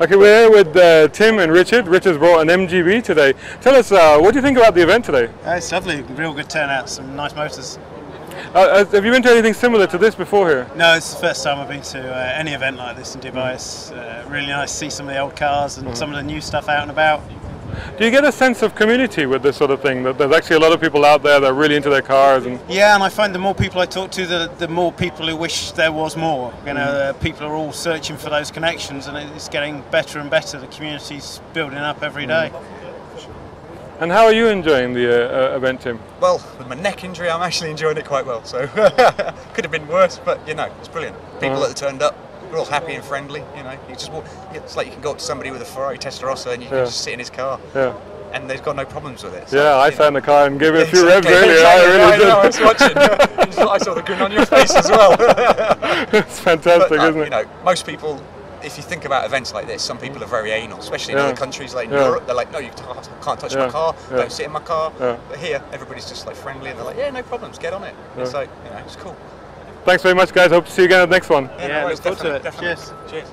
Okay, we're here with uh, Tim and Richard. Richard's brought an MGB today. Tell us, uh, what do you think about the event today? Uh, it's lovely, real good turnout, some nice motors. Uh, uh, have you been to anything similar to this before here? No, it's the first time I've been to uh, any event like this in Dubai. It's uh, really nice to see some of the old cars and some of the new stuff out and about. Do you get a sense of community with this sort of thing? That there's actually a lot of people out there that are really into their cars and Yeah, and I find the more people I talk to, the, the more people who wish there was more. You know, uh, people are all searching for those connections, and it's getting better and better. The community's building up every day. and how are you enjoying the uh, uh, event, Tim? Well, with my neck injury, I'm actually enjoying it quite well. So could have been worse, but you know, it's brilliant. People Uh-huh. that turned up, we're all happy and friendly. You know, you just walk, it's like you can go up to somebody with a Ferrari Testarossa and you can Yeah. just sit in his car, Yeah, and they've got no problems with it. So, yeah. I in the car and gave it a few Exactly, revs earlier. exactly, I really know, I was did. watching. I saw the grin on your face as well. it's fantastic, But, no, isn't it? you know, most people, if you think about events like this, some people are very anal, especially in Yeah. other countries like Yeah. Europe. They're like, no, you can't, touch Yeah. my car, don't sit in my car. But here, everybody's just like friendly and they're like, yeah, no problems, get on it. It's like, you know, it's cool. Thanks very much, guys. Hope to see you again at the next one. Yeah, no worries, look forward to it. definitely. Cheers.